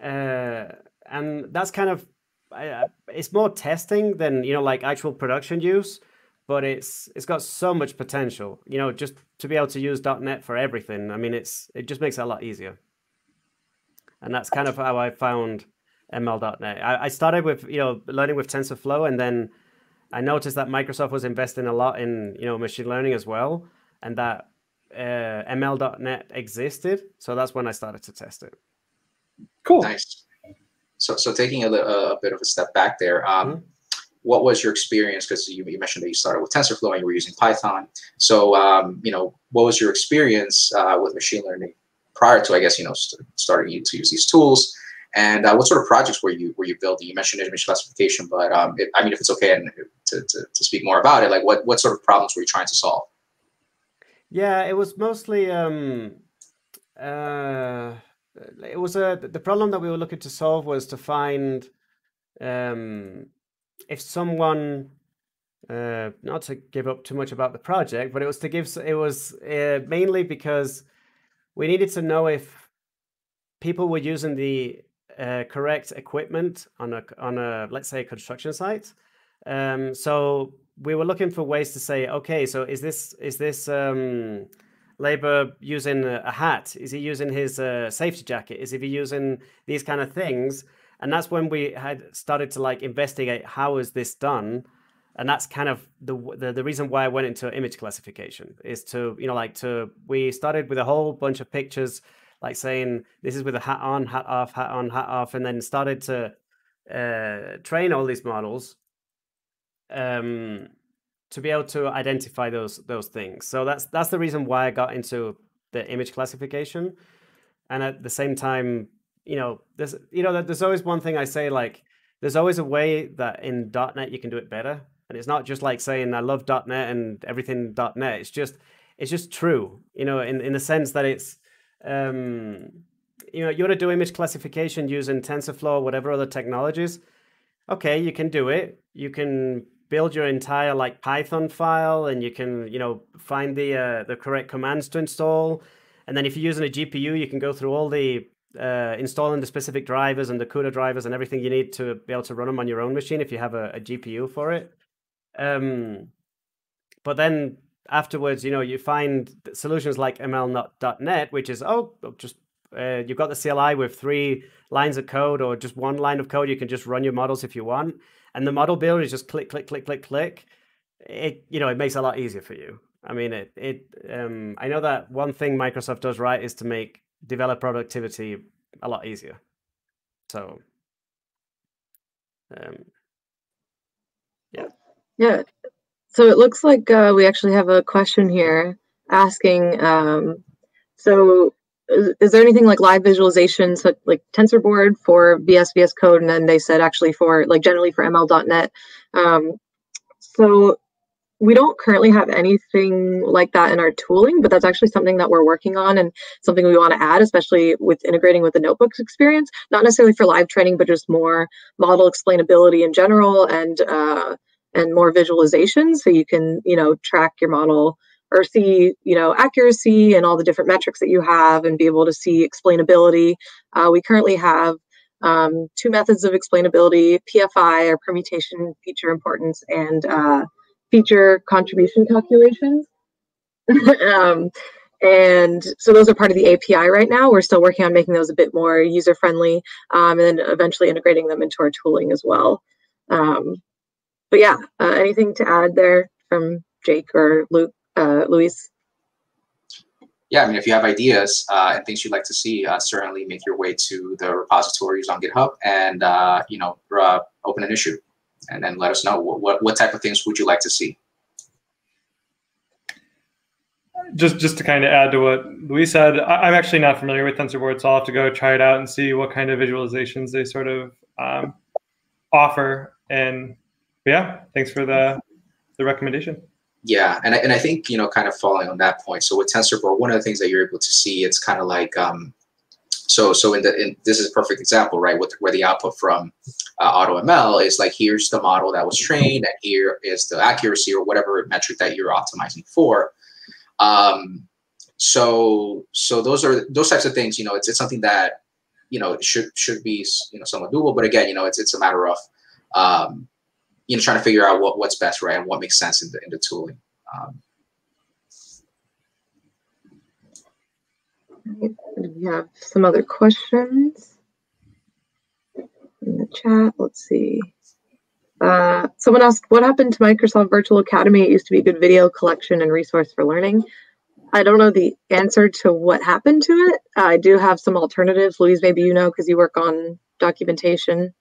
uh, and that's kind of it's more testing than you know like actual production use but it's it's got so much potential you know just to be able to use. net for everything. I mean it's it just makes it a lot easier. And that's kind of how i found ml.net I, I started with you know learning with tensorflow and then i noticed that microsoft was investing a lot in you know machine learning as well and that uh, ml.net existed. So that's when i started to test it. Cool. Nice So, so taking a, a, bit of a step back there, um, mm-hmm. what was your experience? Because you, you, mentioned that you started with TensorFlow and you were using Python. So, um, you know, what was your experience uh, with machine learning prior to, I guess, you know, st- starting to use these tools? And uh, what sort of projects were you were you building? You mentioned image classification, but um, it, I mean, if it's okay and to, to, to speak more about it, like what what sort of problems were you trying to solve? Yeah, it was mostly um, uh, it was a the problem that we were looking to solve was to find um, if someone uh, not to give up too much about the project, but it was to give it was uh, mainly because we needed to know if people were using the uh, correct equipment on a on a let's say a construction site. Um, so we were looking for ways to say, okay, so is this is this um, labor using a hat? Is he using his uh, safety jacket? Is he using these kind of things? And that's when we had started to like investigate how is this done, and that's kind of the, the the reason why I went into image classification is to you know like to we started with a whole bunch of pictures like saying this is with a hat on, hat off, hat on, hat off, and then started to uh, train all these models um, to be able to identify those those things. So that's that's the reason why I got into the image classification, and at the same time, you know, there's you know, there's always one thing I say like there's always a way that in .NET you can do it better, and it's not just like saying I love .NET and everything .NET. It's just it's just true, you know, in in the sense that it's um, you know, you want to do image classification using TensorFlow or whatever other technologies. Okay, you can do it. You can build your entire like Python file, and you can you know find the uh, the correct commands to install. And then if you're using a GPU, you can go through all the uh, installing the specific drivers and the CUDA drivers and everything you need to be able to run them on your own machine if you have a, a GPU for it. Um, but then afterwards, you know, you find solutions like ML.NET, which is, oh, just uh, you've got the CLI with three lines of code or just one line of code. You can just run your models if you want. And the model builder is just click, click, click, click, click. It, you know, it makes it a lot easier for you. I mean, it, it, um, I know that one thing Microsoft does right is to make developer productivity a lot easier. So, um, yeah. Yeah, so it looks like uh, we actually have a question here asking, um, so is, is, there anything like live visualizations like TensorBoard for VS VS Code? And then they said actually for like generally for ML.NET. Um, so we don't currently have anything like that in our tooling, but that's actually something that we're working on and something we want to add, especially with integrating with the notebooks experience, not necessarily for live training, but just more model explainability in general and uh, and more visualization so you can you know track your model or see you know accuracy and all the different metrics that you have and be able to see explainability. Uh, we currently have um, two methods of explainability pfi or permutation feature importance and uh, feature contribution calculations. Um, and so those are part of the api right now. We're still working on making those a bit more user friendly um, and then eventually integrating them into our tooling as well. Um, but yeah, uh, anything to add there from Jake or Luke, uh, Luis? Yeah, I mean, if you have ideas uh, and things you'd like to see, uh, certainly make your way to the repositories on GitHub and uh, you know uh, open an issue, and then let us know what, what what type of things would you like to see. Just just to kind of add to what Luis said, I, am actually not familiar with TensorBoard, so I'll have to go try it out and see what kind of visualizations they sort of um, offer and yeah, thanks for the the recommendation. Yeah, and I, and I think you know, kind of following on that point. So with TensorFlow, one of the things that you're able to see, it's kind of like um, so so in the in, this is a perfect example, right? With where the output from uh, AutoML is like here's the model that was trained, and here is the accuracy or whatever metric that you're optimizing for. Um, so so those are those types of things. You know, it's it's something that you know should should be you know somewhat doable, but again, you know, it's it's a matter of um, you know trying to figure out what, what's best right and what makes sense in the, in the tooling um, we have some other questions in the chat let's see uh, someone asked what happened to microsoft virtual academy it used to be a good video collection and resource for learning I don't know the answer to what happened to it. I do have some alternatives. Luis, maybe you know because you work on documentation?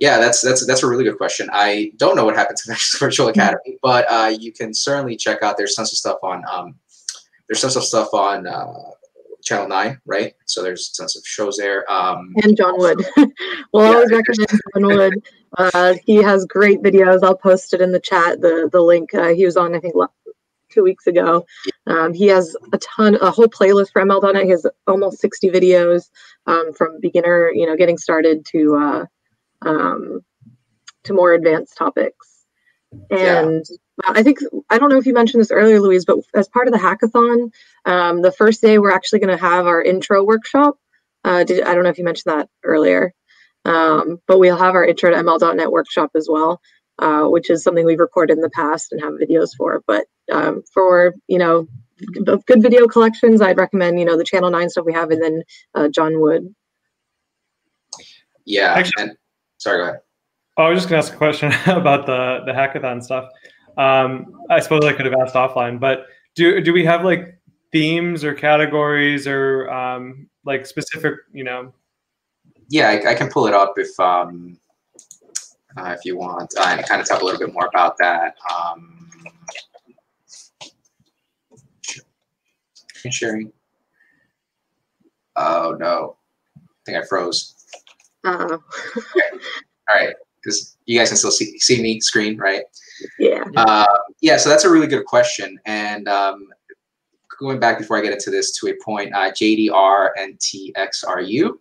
Yeah, that's that's that's a really good question. I don't know what happened to Virtual mm-hmm. Academy, but uh, you can certainly check out. There's tons of stuff on. Um, there's tons of stuff on uh, Channel Nine, right? So there's tons of shows there. Um, and Jon Wood. we'll yeah. always recommend Jon Wood. Uh, he has great videos. I'll post it in the chat. The the link. Uh, he was on, I think, two weeks ago. Um, he has a ton, a whole playlist for ML.NET. He has almost 60 videos um, from beginner, you know, getting started to uh, um, to more advanced topics. And yeah. I think I don't know if you mentioned this earlier, Luis, but as part of the hackathon, um, the first day we're actually going to have our intro workshop. Uh, did, I don't know if you mentioned that earlier, um, but we'll have our intro to ML.NET workshop as well uh, which is something we've recorded in the past and have videos for. But um, for you know good video collections, I'd recommend you know the Channel Nine stuff we have, and then uh, Jon Wood. Yeah. Actually, and, sorry, go ahead. Oh, I was just gonna ask a question about the the hackathon stuff. Um, I suppose I could have asked offline, but do do we have like themes or categories or um, like specific, you know? Yeah, I, I can pull it up if um, uh, if you want, uh, and kind of talk a little bit more about that. Um, sharing. Oh no, I think I froze. Uh. All right, because you guys can still see see me screen, right? Yeah. Uh, yeah. So that's a really good question, and um, going back before I get into this to a point, uh, JDR and TXRU.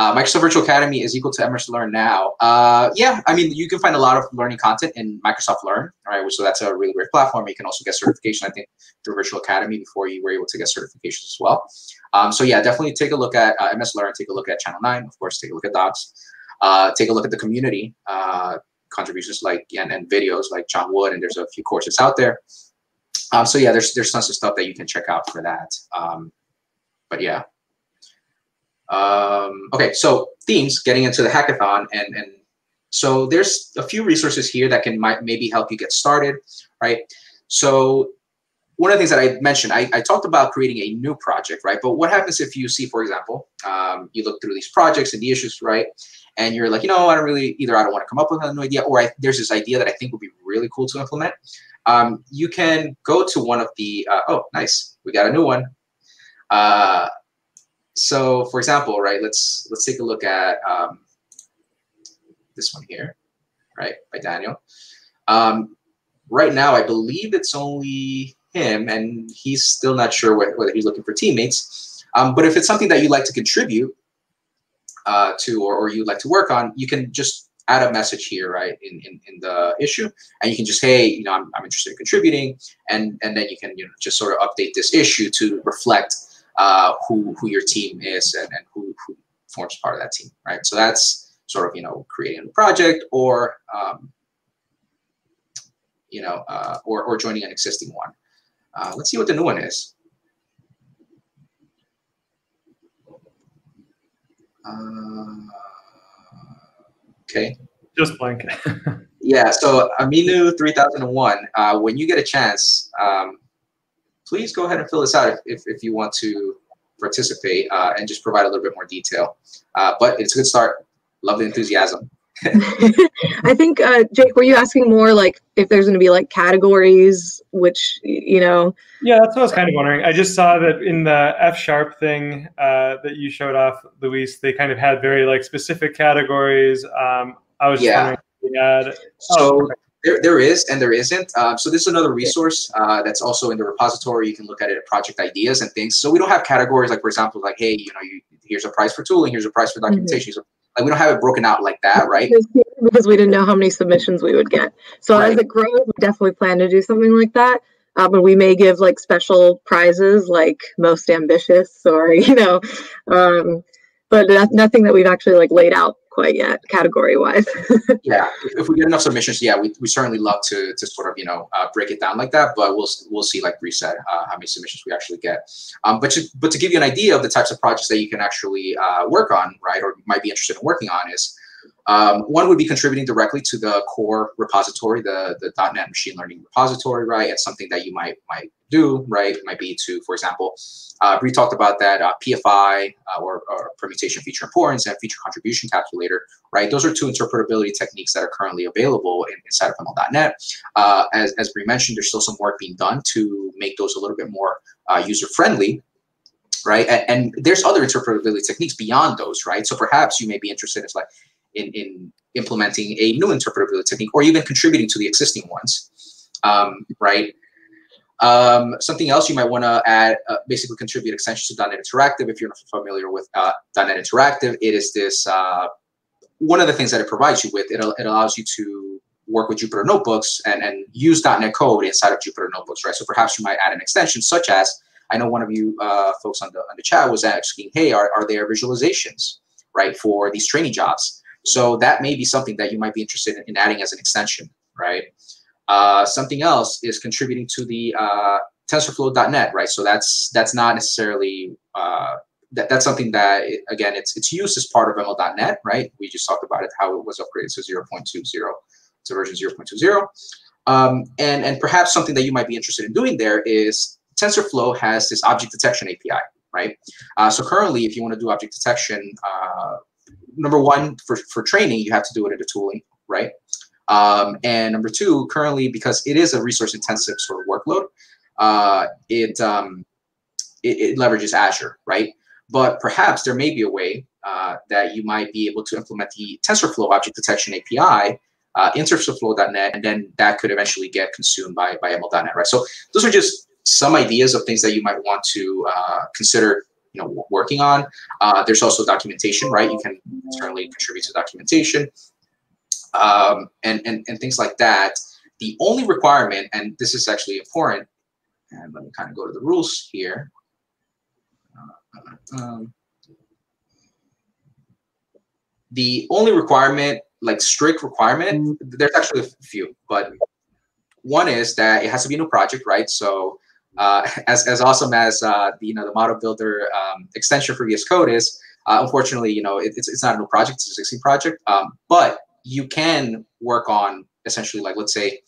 Uh, Microsoft Virtual Academy is equal to MS Learn now. Uh, yeah, I mean, you can find a lot of learning content in Microsoft Learn, right? So that's a really great platform. You can also get certification, I think, through Virtual Academy before you were able to get certifications as well. Um, so yeah, definitely take a look at uh, MS Learn, take a look at Channel 9, of course, take a look at Docs, uh, take a look at the community uh, contributions like and, and videos like Jon Wood, and there's a few courses out there. Um, so yeah, there's there's tons of stuff that you can check out for that. Um, but yeah, um, okay, so themes, getting into the hackathon, and and so there's a few resources here that can might maybe help you get started, right? So one of the things that I mentioned, I, I talked about creating a new project, right? But what happens if you see, for example, um, you look through these projects and the issues, right? And you're like, you know, I don't really either. I don't want to come up with a new idea, or I, there's this idea that I think would be really cool to implement. Um, you can go to one of the. Uh, oh, nice, we got a new one. Uh, so for example, right, let's let's take a look at um, this one here, right, by Daniel. Um, right now, I believe it's only him, and he's still not sure whether, whether he's looking for teammates. Um, but if it's something that you'd like to contribute uh, to or, or you'd like to work on, you can just add a message here, right, in, in, in the issue, and you can just, hey, you know, I'm, I'm interested in contributing, and and then you can you know just sort of update this issue to reflect uh, who who your team is and, and who, who forms part of that team, right? So that's sort of you know creating a project or um, you know uh, or or joining an existing one. Uh, let's see what the new one is. Uh, okay. Just blank. yeah. So Aminu 3001. Uh, when you get a chance, um, please go ahead and fill this out if, if, if you want to participate uh, and just provide a little bit more detail. Uh, but it's a good start. Love the enthusiasm. I think, uh, Jake, were you asking more like if there's going to be like categories, which, you know? Yeah, that's what I was kind of wondering. I just saw that in the F sharp thing uh, that you showed off, Luis, they kind of had very like specific categories. Um, I was just yeah. wondering. so, oh, okay. There, there is and there isn't. Um, so this is another resource uh, that's also in the repository. You can look at it at project ideas and things. So we don't have categories like, for example, like, hey, you know, you, here's a price for tooling, here's a price for mm-hmm. documentation. Mm-hmm. Like we don't have it broken out like that, right? Because we didn't know how many submissions we would get. So right. as it grows, we definitely plan to do something like that. Uh, but we may give like special prizes, like most ambitious, or you know, um, but nothing that we've actually like laid out quite yet category wise yeah if, we get enough submissions yeah we, we certainly love to to sort of you know uh, break it down like that but we'll we'll see like reset uh, how many submissions we actually get. Um, but to, but to give you an idea of the types of projects that you can actually uh, work on right or might be interested in working on is Um, one would be contributing directly to the core repository, the, the .NET machine learning repository, right? It's something that you might might do, right? It might be to, for example, uh, talked about that uh, PFI uh, or, or, permutation feature importance and feature contribution calculator, right? Those are two interpretability techniques that are currently available in, inside of ML.NET. Uh, as, as Bri mentioned, there's still some work being done to make those a little bit more uh, user-friendly, right? And, and, there's other interpretability techniques beyond those, right? So perhaps you may be interested in like in, in implementing a new interpretability technique or even contributing to the existing ones, um, right? Um, something else you might want to add, uh, basically contribute extensions to .NET Interactive. If you're not familiar with uh, .NET Interactive, it is this uh, one of the things that it provides you with. It, it allows you to work with Jupyter Notebooks and, and use .NET code inside of Jupyter Notebooks, right? So perhaps you might add an extension such as, I know one of you uh, folks on the, on the chat was asking, hey, are, are there visualizations, right, for these training jobs? So that may be something that you might be interested in, in adding as an extension, right? Uh, something else is contributing to the uh, TensorFlow.net, right? So that's that's not necessarily uh, that, that's something that it, again it's it's used as part of ML.net, right? We just talked about it how it was upgraded to 0.20 to version 0.20. Um, and and perhaps something that you might be interested in doing there is TensorFlow has this object detection API, right? Uh, so currently, if you want to do object detection, uh, number one for for training, you have to do it at a tooling, right? Um, and number two, currently, because it is a resource intensive sort of workload, uh, it, um, it, it, leverages Azure, right? But perhaps there may be a way uh, that you might be able to implement the TensorFlow object detection API uh, in TensorFlow.net, and then that could eventually get consumed by, by ML.NET, right? So those are just some ideas of things that you might want to uh, consider you know working on uh, there's also documentation right you can certainly contribute to documentation um, and, and, and things like that. The only requirement, and this is actually important, and let me kind of go to the rules here. Uh, um, the only requirement, like strict requirement, mm-hmm. there's actually a few, but one is that it has to be a new project, right? So uh, as, as awesome as uh, the, you know the model builder um, extension for VS Code is, uh, unfortunately, you know it, it's, it's not a new project; it's an existing project. Um, but you can work on essentially like let's say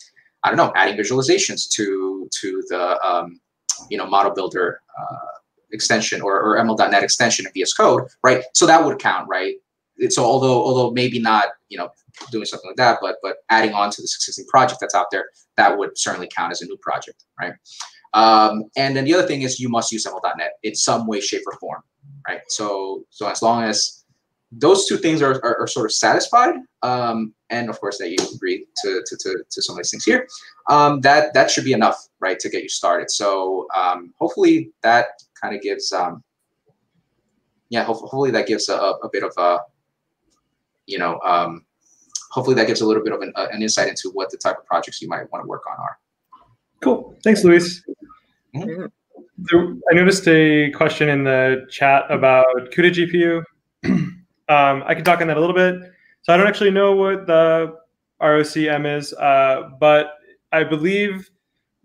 I don't know adding visualizations to to the um, you know model builder uh, extension or, or ML.NET extension in VS Code, right? So that would count, right? So although although maybe not you know doing something like that, but but adding on to this existing project that's out there, that would certainly count as a new project, right? Um, and then the other thing is you must use ML.NET in some way, shape, or form, right? So so as long as those two things are, are, are sort of satisfied, um, and of course that you agree to, to, to, to some of these things here, um, that that should be enough, right, to get you started. So um, hopefully that kind of gives, um, yeah, ho hopefully that gives a, a bit of a, you know, um, hopefully that gives a little bit of an, uh, an insight into what the type of projects you might want to work on are. Cool. Thanks, Luis. Mm -hmm. I noticed a question in the chat about CUDA GPU. Um, I can talk on that a little bit. So I don't actually know what the ROCm is, uh, but I believe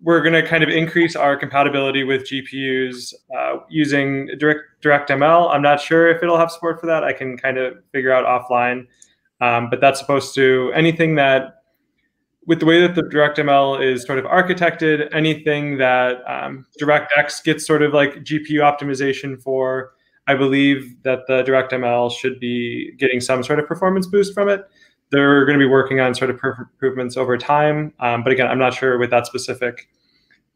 we're going to kind of increase our compatibility with GPUs uh, using direct DirectML. I'm not sure if it'll have support for that. I can kind of figure out offline. Um, but that's supposed to anything that with the way that the DirectML is sort of architected, anything that um, DirectX gets sort of like GPU optimization for, I believe that the DirectML should be getting some sort of performance boost from it. They're going to be working on sort of improvements over time, um, but again, I'm not sure with that specific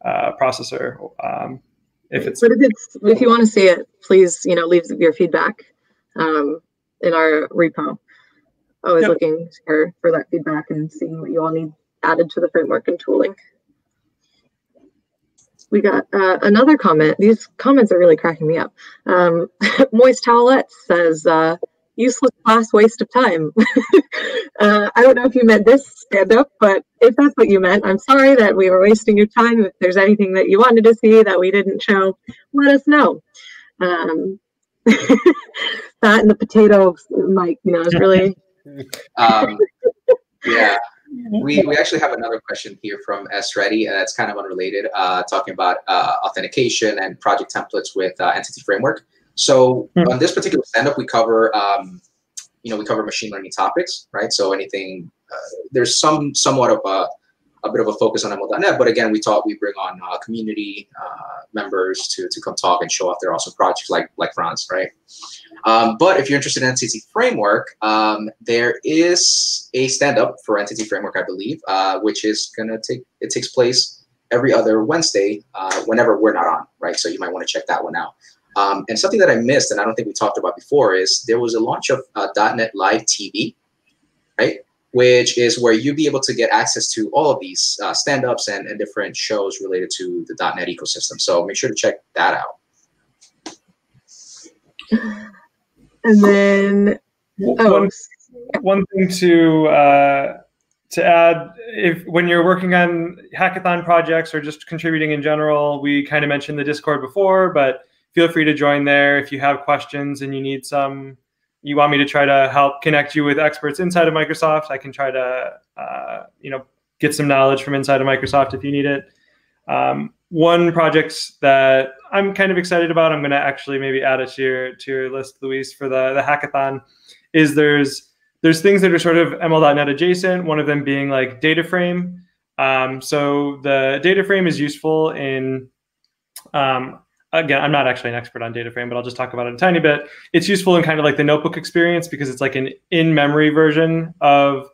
uh, processor um, if it's. But if it's if you want to see it, please you know leave your feedback um, in our repo. Always yep. looking for for that feedback and seeing what you all need added to the framework and tooling we got uh, another comment. These comments are really cracking me up. Um, Moist Towelette says, uh, useless class waste of time. uh, I don't know if you meant this stand up, but if that's what you meant, I'm sorry that we were wasting your time. If there's anything that you wanted to see that we didn't show, let us know. Um, that and the potato, Mike, you know, is really. um, yeah. Mm-hmm. We, we actually have another question here from S Reddy, and that's kind of unrelated, uh, talking about uh, authentication and project templates with uh, Entity Framework. So mm -hmm. on this particular stand-up, we cover um, you know, we cover machine learning topics, right? So anything, uh, there's some somewhat of a, a bit of a focus on ML.NET, but again, we talk, we bring on uh, community uh, members to, to come talk and show off their awesome projects like, like Franz, right? Um, but if you're interested in Entity Framework, um, there is a stand-up for Entity Framework, I believe, uh, which is gonna take, it takes place every other Wednesday uh, whenever we're not on, right? So you might wanna check that one out. Um, and something that I missed, and I don't think we talked about before, is there was a launch of uh, .NET Live TV, right? Which is where you'd be able to get access to all of these uh, stand-ups and, and different shows related to the .NET ecosystem. So make sure to check that out. And then, oh, One, one thing to uh, to add, if when you're working on hackathon projects or just contributing in general, we kind of mentioned the Discord before, but feel free to join there if you have questions and you need some you want me to try to help connect you with experts inside of microsoft i can try to uh, you know get some knowledge from inside of microsoft if you need it. Um, one project that i'm kind of excited about i'm going to actually maybe add it to your to your list luis for the the hackathon is there's there's things that are sort of ml.net adjacent one of them being like data frame um, so the data frame is useful in um, again, I'm not actually an expert on data frame, but I'll just talk about it a tiny bit. It's useful in kind of like the notebook experience because it's like an in-memory version of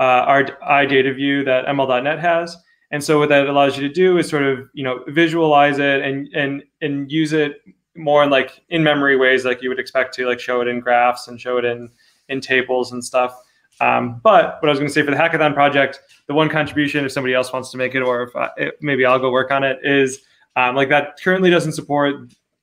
uh, our iData view that ML.NET has. And so what that allows you to do is sort of, you know, visualize it and and and use it more in like in-memory ways like you would expect to, like show it in graphs and show it in in tables and stuff. Um, but what I was going to say for the hackathon project, the one contribution, if somebody else wants to make it, or if I, maybe I'll go work on it, is um, like that currently doesn't support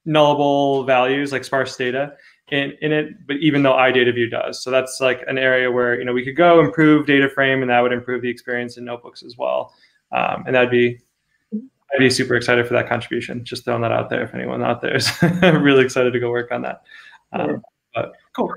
nullable values like sparse data in, in it, but even though iDataView does. So that's like an area where, you know, we could go improve data frame and that would improve the experience in notebooks as well. Um, and that'd be, I'd be super excited for that contribution. Just throwing that out there if anyone out there is really excited to go work on that. Um, but cool.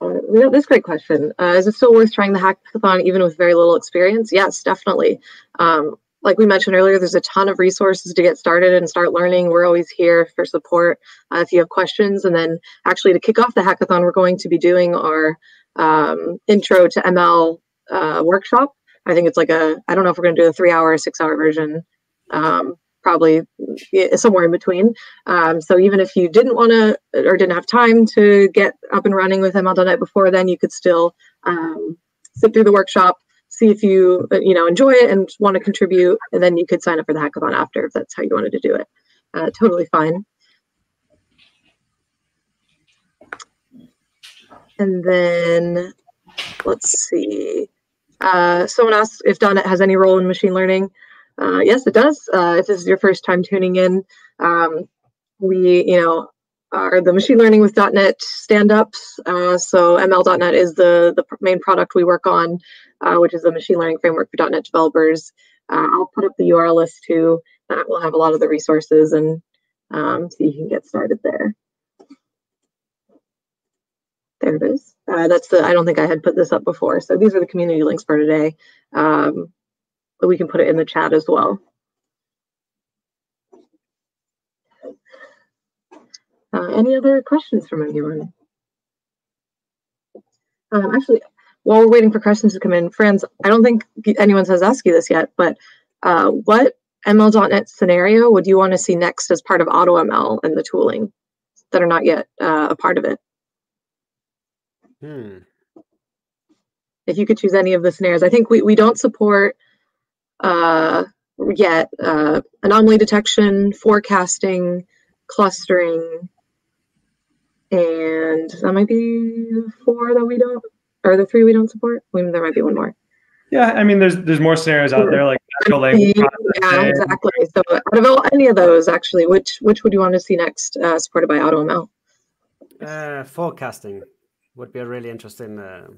Uh, this is a great question. Uh, is it still worth trying the hackathon even with very little experience? Yes, definitely. Um, like we mentioned earlier, there's a ton of resources to get started and start learning. We're always here for support uh, if you have questions. And then actually to kick off the hackathon, we're going to be doing our um, intro to ML uh, workshop. I think it's like a, I don't know if we're going to do a three hour or six hour version, um, probably somewhere in between. Um, so even if you didn't want to or didn't have time to get up and running with ML.NET before then, you could still um, sit through the workshop, see if you uh, you know enjoy it and want to contribute and then you could sign up for the hackathon after if that's how you wanted to do it. Uh, totally fine. And then let's see uh, someone asked if .NET has any role in machine learning uh, yes it does uh, if this is your first time tuning in um, we you know are the machine learning with .NET stand-ups. Uh, so ML.NET is the, the main product we work on, uh, which is a machine learning framework for .NET developers. Uh, I'll put up the URL list too. That will have a lot of the resources and um, so you can get started there. There it is. Uh, that's the, I don't think I had put this up before. So these are the community links for today. Um, but we can put it in the chat as well. Uh, any other questions from anyone? Um, actually, while we're waiting for questions to come in, Franz, I don't think anyone has asked you this yet, but uh, what ML.NET scenario would you want to see next as part of AutoML and the tooling that are not yet uh, a part of it? Hmm. If you could choose any of the scenarios, I think we, we don't support uh, yet uh, anomaly detection, forecasting, clustering, and that might be four that we don't, or the three we don't support. I mean, there might be one more. Yeah, I mean, there's there's more scenarios out there like natural language. Yeah, exactly. So, out of all, any of those, actually, which which would you want to see next, uh, supported by AutoML? Uh, forecasting would be a really interesting. Uh,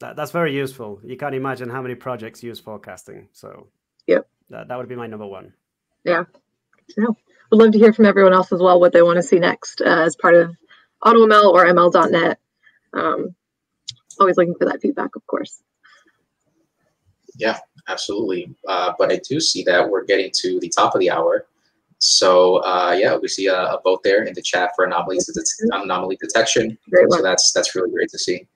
that, that's very useful. You can't imagine how many projects use forecasting. So, yep, that, that would be my number one. Yeah, no, would love to hear from everyone else as well what they want to see next uh, as part of AutoML or ML.NET. Um, always looking for that feedback, of course. Yeah, absolutely. Uh, but I do see that we're getting to the top of the hour. So uh, yeah, we see a, a, vote there in the chat for anomaly, anomaly detection. Great so that's that's really great to see.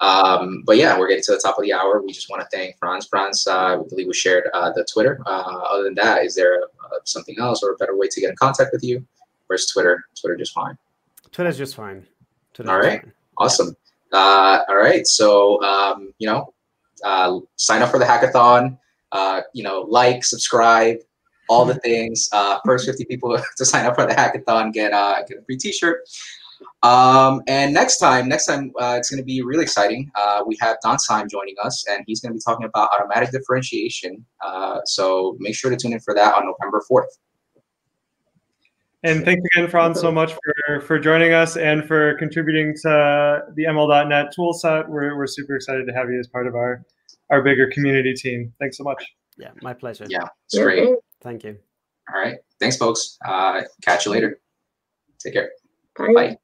Um, but yeah, we're getting to the top of the hour. We just want to thank Franz. Franz, uh, I believe we shared uh, the Twitter. Uh, other than that, is there uh, something else or a better way to get in contact with you? Where's Twitter? Twitter just fine. Twitter's just fine. Twitter's all right, fine. awesome. Uh, all right, so um, you know, uh, sign up for the hackathon. you know, like, subscribe, all the things. first 50 people to sign up for the hackathon get get a free T-shirt. Um, and next time, next time uh, it's going to be really exciting. Uh, we have Don Syme joining us, and he's going to be talking about automatic differentiation. Uh, so make sure to tune in for that on November 4th. And thanks again, Franz, so much for, for joining us and for contributing to the ML.NET toolset. We're, we're super excited to have you as part of our, our bigger community team. Thanks so much. Yeah, my pleasure. Yeah, it's great. Thank you. All right. Thanks, folks. Uh, catch you later. Take care. Bye. Bye.